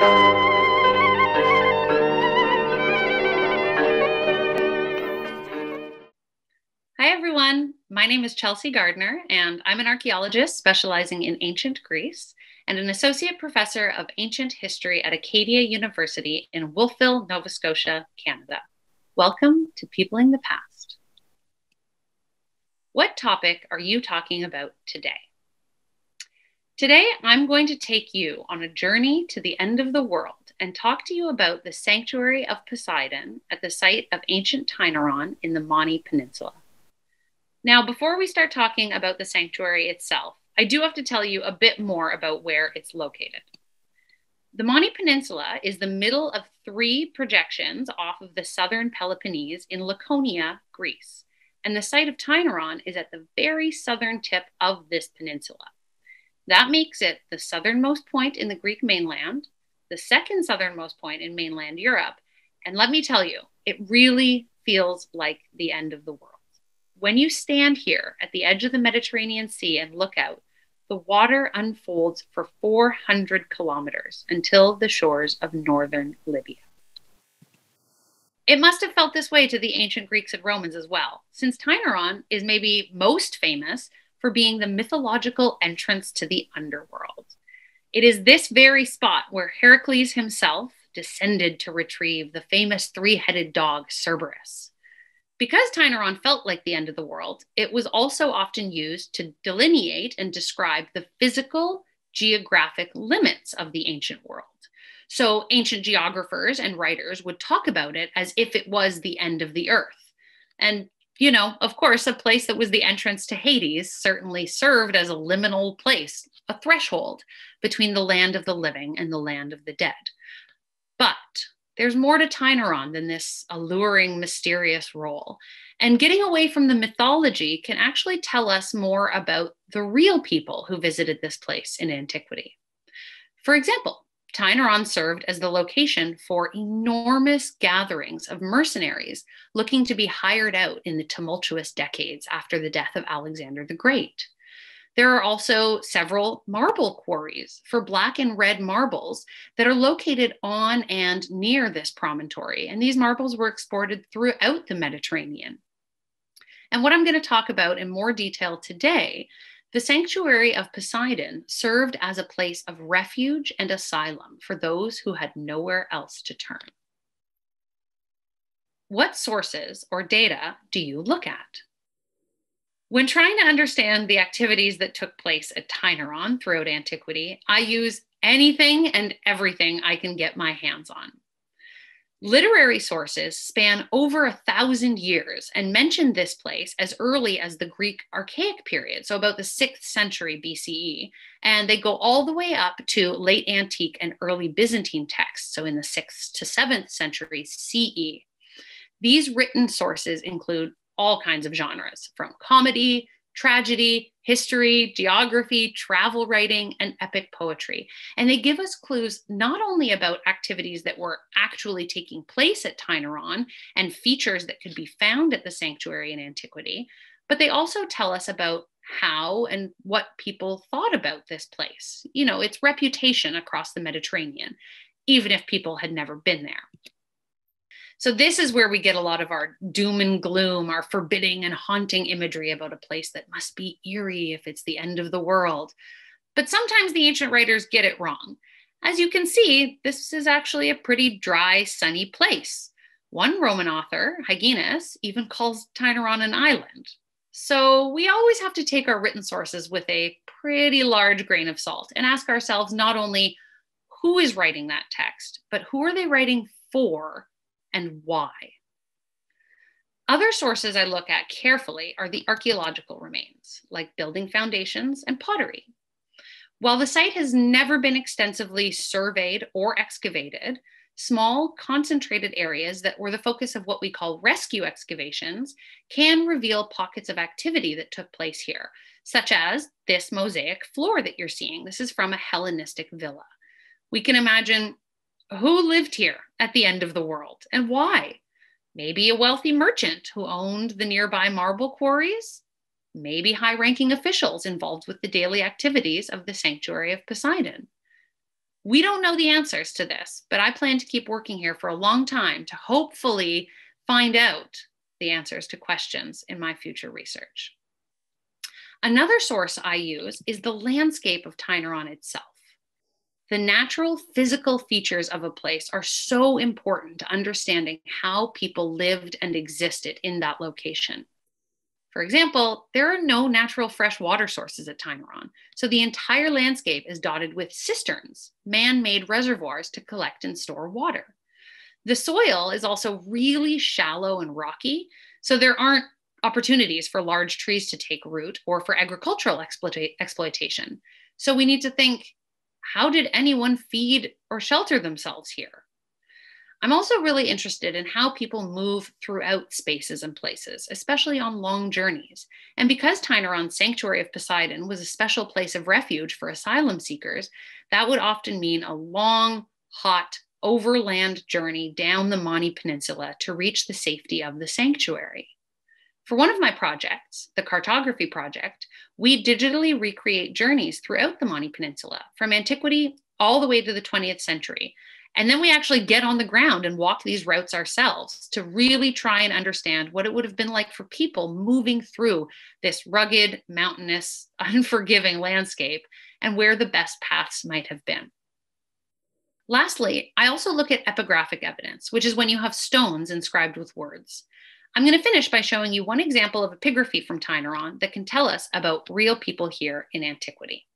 Hi, everyone. My name is Chelsea Gardner, and I'm an archaeologist specializing in ancient Greece and an associate professor of ancient history at Acadia University in Wolfville, Nova Scotia, Canada. Welcome to Peopling the Past. What topic are you talking about today? Today, I'm going to take you on a journey to the end of the world and talk to you about the sanctuary of Poseidon at the site of ancient Tainaron in the Mani Peninsula. Now, before we start talking about the sanctuary itself, I do have to tell you a bit more about where it's located. The Mani Peninsula is the middle of three projections off of the southern Peloponnese in Laconia, Greece, and the site of Tainaron is at the very southern tip of this peninsula. That makes it the southernmost point in the Greek mainland, the second southernmost point in mainland Europe, and let me tell you, it really feels like the end of the world. When you stand here at the edge of the Mediterranean Sea and look out, the water unfolds for 400 kilometers until the shores of northern Libya. It must have felt this way to the ancient Greeks and Romans as well, since Tainaron is maybe most famous for being the mythological entrance to the underworld. It is this very spot where Heracles himself descended to retrieve the famous three headed dog Cerberus. Because Tainaron felt like the end of the world, it was also often used to delineate and describe the physical geographic limits of the ancient world. So ancient geographers and writers would talk about it as if it was the end of the earth. And, you know, of course, a place that was the entrance to Hades certainly served as a liminal place, a threshold between the land of the living and the land of the dead. But there's more to Tainaron than this alluring, mysterious role. And getting away from the mythology can actually tell us more about the real people who visited this place in antiquity. For example, Tainaron served as the location for enormous gatherings of mercenaries looking to be hired out in the tumultuous decades after the death of Alexander the Great. There are also several marble quarries for black and red marbles that are located on and near this promontory. And these marbles were exported throughout the Mediterranean. And what I'm going to talk about in more detail today, the sanctuary of Poseidon served as a place of refuge and asylum for those who had nowhere else to turn. What sources or data do you look at? When trying to understand the activities that took place at Tainaron throughout antiquity, I use anything and everything I can get my hands on. Literary sources span over a thousand years and mention this place as early as the Greek Archaic period, so about the 6th century BCE, and they go all the way up to late Antique and early Byzantine texts, so in the 6th to 7th century CE. These written sources include all kinds of genres from comedy, tragedy, history, geography, travel writing, and epic poetry. And they give us clues not only about activities that were actually taking place at Tainaron and features that could be found at the sanctuary in antiquity, but they also tell us about how and what people thought about this place, you know, its reputation across the Mediterranean, even if people had never been there. So, this is where we get a lot of our doom and gloom, our forbidding and haunting imagery about a place that must be eerie if it's the end of the world. But sometimes the ancient writers get it wrong. As you can see, this is actually a pretty dry, sunny place. One Roman author, Hyginus, even calls Tainaron an island. So we always have to take our written sources with a pretty large grain of salt and ask ourselves not only who is writing that text, but who are they writing for and why. Other sources I look at carefully are the archaeological remains, like building foundations and pottery. While the site has never been extensively surveyed or excavated, small concentrated areas that were the focus of what we call rescue excavations can reveal pockets of activity that took place here, such as this mosaic floor that you're seeing. This is from a Hellenistic villa. We can imagine who lived here at the end of the world and why? Maybe a wealthy merchant who owned the nearby marble quarries? Maybe high ranking officials involved with the daily activities of the sanctuary of Poseidon? We don't know the answers to this, but I plan to keep working here for a long time to hopefully find out the answers to questions in my future research. Another source I use is the landscape of Tainaron itself. The natural physical features of a place are so important to understanding how people lived and existed in that location. For example, there are no natural fresh water sources at Tainaron, so the entire landscape is dotted with cisterns, man made reservoirs to collect and store water. The soil is also really shallow and rocky, so there aren't opportunities for large trees to take root or for agricultural exploita- exploitation. So we need to think how did anyone feed or shelter themselves here? I'm also really interested in how people move throughout spaces and places, especially on long journeys. And because Tainaron's Sanctuary of Poseidon was a special place of refuge for asylum seekers, that would often mean a long, hot, overland journey down the Mani Peninsula to reach the safety of the sanctuary. For one of my projects, the cartography project, we digitally recreate journeys throughout the Mani Peninsula from antiquity all the way to the 20th century and then we actually get on the ground and walk these routes ourselves to really try and understand what it would have been like for people moving through this rugged, mountainous, unforgiving landscape and where the best paths might have been. Lastly, I also look at epigraphic evidence, which is when you have stones inscribed with words. I'm going to finish by showing you one example of epigraphy from Tainaron that can tell us about real people here in antiquity.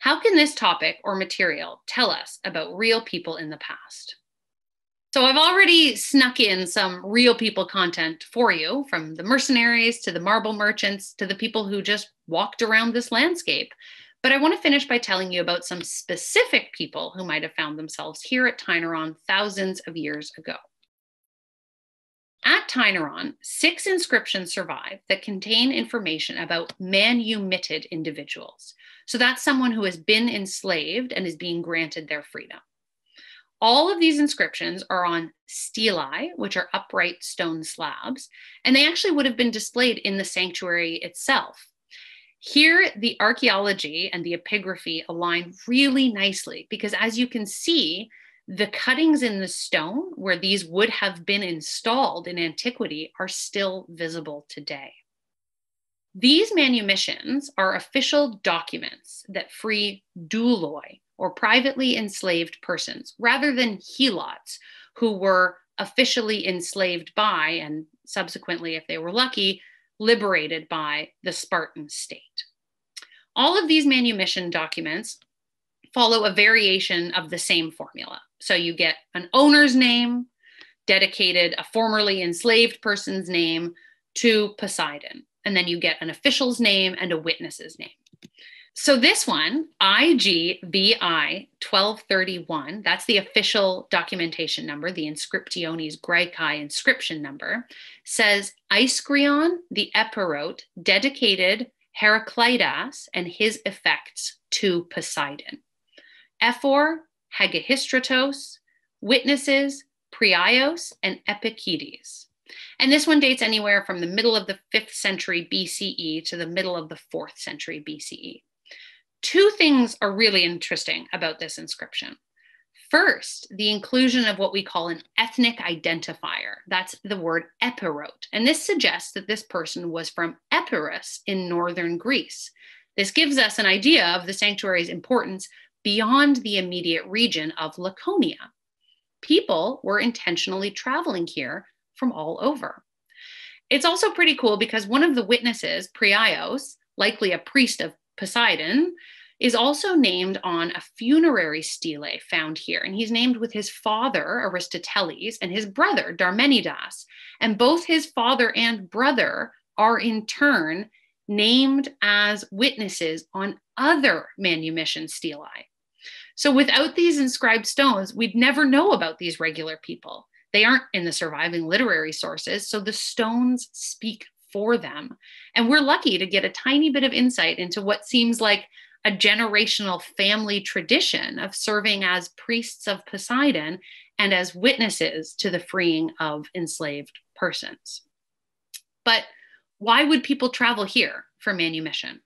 How can this topic or material tell us about real people in the past? So I've already snuck in some real people content for you from the mercenaries to the marble merchants to the people who just walked around this landscape. But I want to finish by telling you about some specific people who might have found themselves here at Tainaron thousands of years ago. At Tainaron, six inscriptions survive that contain information about manumitted individuals. So that's someone who has been enslaved and is being granted their freedom. All of these inscriptions are on stelae, which are upright stone slabs, and they actually would have been displayed in the sanctuary itself. Here, the archaeology and the epigraphy align really nicely because, as you can see, the cuttings in the stone where these would have been installed in antiquity are still visible today. These manumissions are official documents that free douloi, or privately enslaved persons, rather than helots, who were officially enslaved by, and subsequently, if they were lucky, liberated by the Spartan state. All of these manumission documents follow a variation of the same formula. So you get an owner's name, dedicated a formerly enslaved person's name to Poseidon and then you get an official's name and a witness's name. So this one, IGBI 1231, that's the official documentation number, the Inscriptiones Graecae inscription number, says Eiskrion the Epirote dedicated Heraclidas and his effects to Poseidon. Ephor, Hegehistratos, witnesses, Priaios, and Epicedes. And this one dates anywhere from the middle of the fifth century BCE to the middle of the fourth century BCE. Two things are really interesting about this inscription. First, the inclusion of what we call an ethnic identifier. That's the word epirote. And this suggests that this person was from Epirus in northern Greece. This gives us an idea of the sanctuary's importance beyond the immediate region of Laconia. People were intentionally traveling here from all over. It's also pretty cool because one of the witnesses, Priaios, likely a priest of Poseidon, is also named on a funerary stele found here. And he's named with his father, Aristoteles, and his brother, Darmenidas. And both his father and brother are in turn named as witnesses on other manumission stelae. So without these inscribed stones, we'd never know about these regular people. They aren't in the surviving literary sources, so the stones speak for them. And we're lucky to get a tiny bit of insight into what seems like a generational family tradition of serving as priests of Poseidon and as witnesses to the freeing of enslaved persons. But why would people travel here for manumission?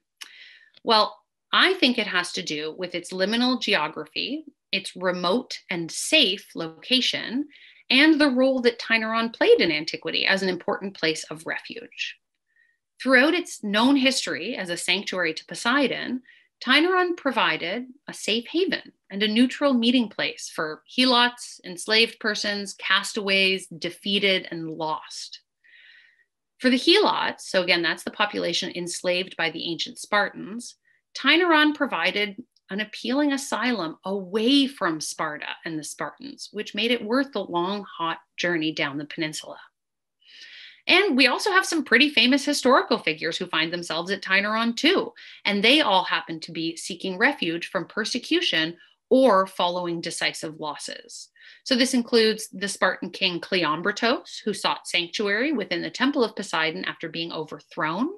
Well, I think it has to do with its liminal geography, its remote and safe location, and the role that Tainaron played in antiquity as an important place of refuge. Throughout its known history as a sanctuary to Poseidon, Tainaron provided a safe haven and a neutral meeting place for helots, enslaved persons, castaways, defeated, and lost. For the helots, so again, that's the population enslaved by the ancient Spartans, Tainaron provided an appealing asylum away from Sparta and the Spartans, which made it worth the long, hot journey down the peninsula. And we also have some pretty famous historical figures who find themselves at Tainaron too. And they all happen to be seeking refuge from persecution or following decisive losses. So this includes the Spartan king Cleombrotus, who sought sanctuary within the temple of Poseidon after being overthrown.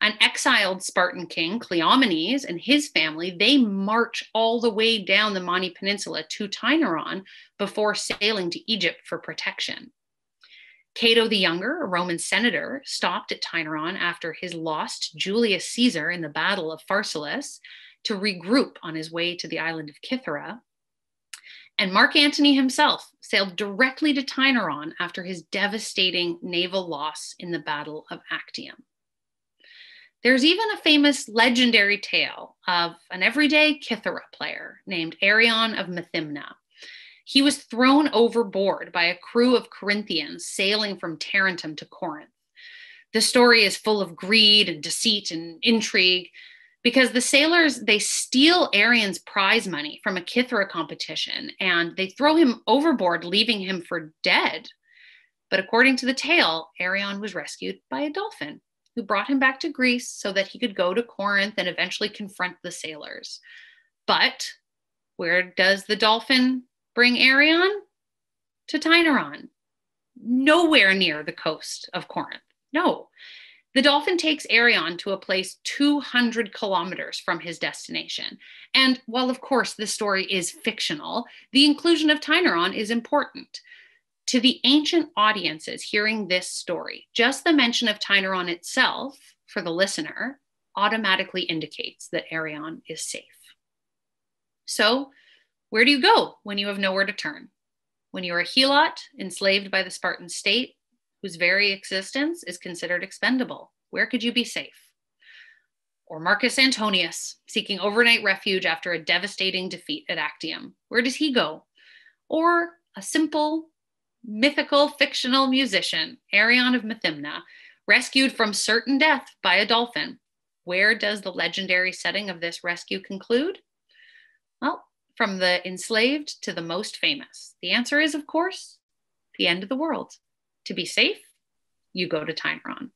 An exiled Spartan king, Cleomenes, and his family, they march all the way down the Mani Peninsula to Tainaron before sailing to Egypt for protection. Cato the Younger, a Roman senator, stopped at Tainaron after his loss to Julius Caesar in the Battle of Pharsalus to regroup on his way to the island of Kythera. And Mark Antony himself sailed directly to Tainaron after his devastating naval loss in the Battle of Actium. There's even a famous legendary tale of an everyday kithara player named Arion of Methymna. He was thrown overboard by a crew of Corinthians sailing from Tarentum to Corinth. The story is full of greed and deceit and intrigue because the sailors they steal Arion's prize money from a kithara competition and they throw him overboard leaving him for dead. But according to the tale, Arion was rescued by a dolphin who brought him back to Greece so that he could go to Corinth and eventually confront the sailors. But where does the dolphin bring Arion? To Tainaron, nowhere near the coast of Corinth. No. The dolphin takes Arion to a place 200 kilometers from his destination. And while, of course, this story is fictional, the inclusion of Tainaron is important to the ancient audiences hearing this story, just the mention of Tainaron itself for the listener automatically indicates that Arion is safe. So, where do you go when you have nowhere to turn? When you're a helot enslaved by the Spartan state, whose very existence is considered expendable, where could you be safe? Or Marcus Antonius, seeking overnight refuge after a devastating defeat at Actium, where does he go? Or a simple mythical fictional musician, Arion of Methymna, rescued from certain death by a dolphin. Where does the legendary setting of this rescue conclude? Well, from the enslaved to the most famous. The answer is, of course, the end of the world. To be safe, you go to Tainaron.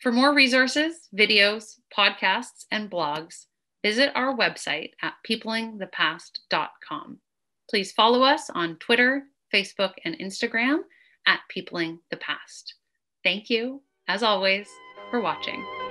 For more resources, videos, podcasts, and blogs, visit our website at peoplingthepast.com. Please follow us on Twitter, Facebook, and Instagram at Peopling the Past. Thank you, as always, for watching.